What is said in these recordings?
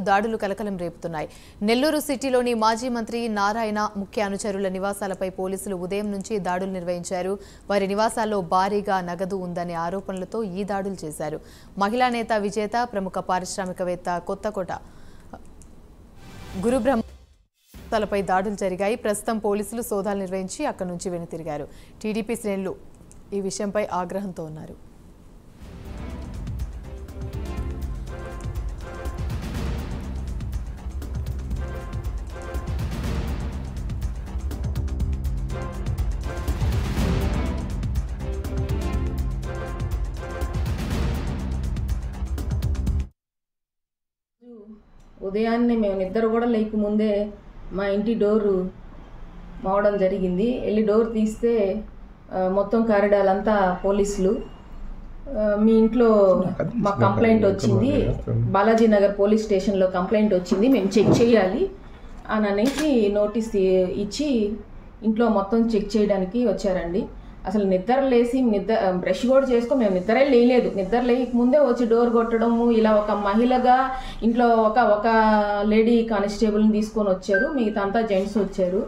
దాడులు కలకలం రేపుతున్నాయి. నెల్లూరు సిటీలోని మాజీ మంత్రి నారాయణ ముఖ్య అనుచరుల నివాసాలపై పోలీసులు ఉదయం నుంచి దాడులు నిర్వహించారు. వారి నివాసాల్లో భారీగా నగదు ఉందనే ఆరోపణలతో ఈ దాడులు చేశారు. మహిళా నేత విజేత ప్రముఖ పారిశ్రామికవేత్త కొత్తకోట గురుబ్రహ్మ తలపై దాడులు జరిగాయి. ప్రస్తుతం పోలీసులు సోదాలు నిర్వహించి అక్కడి నుంచి వెనుతిరిగారు. టీడీపీ శ్రేణులు ఈ విషయంపై ఆగ్రహంతో ఉన్నారు. ఉదయాన్నే మేము నిద్ర కూడా లేకముందే మా ఇంటి డోరు మోవడం జరిగింది. వెళ్ళి డోర్ తీస్తే మొత్తం కారిడాలంతా అంతా పోలీసులు మీ ఇంట్లో మా కంప్లైంట్ వచ్చింది. బాలాజీ నగర్ పోలీస్ స్టేషన్లో కంప్లైంట్ వచ్చింది. మేము చెక్ చేయాలి అని అనేసి నోటీస్ ఇచ్చి ఇంట్లో మొత్తం చెక్ చేయడానికి వచ్చారండి. అసలు నిద్ర లేసి నిద్ర బ్రష్ కూడా చేసుకో మేము నిద్రే లేయలేదు. నిద్ర లేక ముందే వచ్చి డోర్ కొట్టడము ఇలా ఒక మహిళగా ఇంట్లో ఒక ఒక లేడీ కానిస్టేబుల్ని తీసుకొని వచ్చారు. మిగతా అంతా జెంట్స్ వచ్చారు.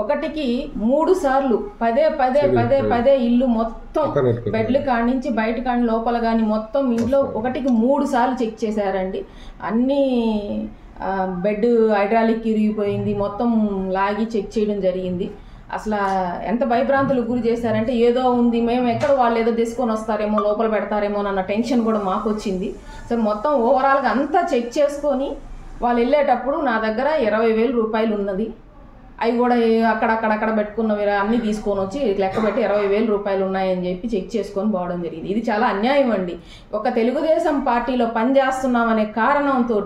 ఒకటికి మూడు సార్లు పదే పదే పదే పదే ఇల్లు మొత్తం బెడ్లు కాడి నుంచి బయట కాడి లోపల కానీ మొత్తం ఇంట్లో ఒకటికి మూడు సార్లు చెక్ చేశారండి. అన్నీ బెడ్ హైడ్రాలిక్ ఇరిగిపోయింది. మొత్తం లాగి చెక్ చేయడం జరిగింది. అసలు ఎంత భయభ్రాంతులు గురి చేశారంటే ఏదో ఉంది మేము ఎక్కడ వాళ్ళు ఏదో తీసుకొని వస్తారేమో లోపల పెడతారేమో అన్న టెన్షన్ కూడా మాకు వచ్చింది. సో మొత్తం ఓవరాల్గా అంతా చెక్ చేసుకొని వాళ్ళు వెళ్ళేటప్పుడు నా దగ్గర ఇరవై వేలు రూపాయలు ఉన్నది. అవి కూడా అక్కడక్కడక్కడ పెట్టుకున్నవి అన్నీ తీసుకొని వచ్చి లెక్క పెట్టి ఇరవై వేల రూపాయలు ఉన్నాయని చెప్పి చెక్ చేసుకొని పోవడం జరిగింది. ఇది చాలా అన్యాయం అండి. ఒక తెలుగుదేశం పార్టీలో పనిచేస్తున్నామనే కారణంతో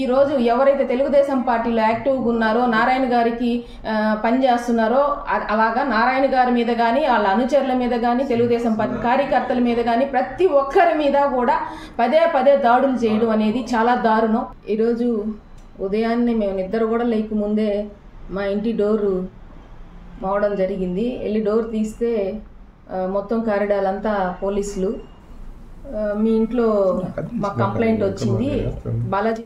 ఈరోజు ఎవరైతే తెలుగుదేశం పార్టీలో యాక్టివ్గా ఉన్నారో నారాయణ గారికి పనిచేస్తున్నారో అలాగా నారాయణ గారి మీద కానీ వాళ్ళ అనుచరుల మీద కానీ తెలుగుదేశం పార్టీ కార్యకర్తల మీద కానీ ప్రతి ఒక్కరి మీద కూడా పదే పదే దాడులు చేయడం అనేది చాలా దారుణం. ఈరోజు ఉదయాన్నే మేము నిద్ర కూడా లేకముందే మా ఇంటి డోరు మోవడం జరిగింది. వెళ్ళి డోర్ తీస్తే మొత్తం కారిడార్ అంతా పోలీసులు మీ ఇంట్లో మా కంప్లైంట్ వచ్చింది. బాలాజీ